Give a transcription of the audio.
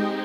Bye.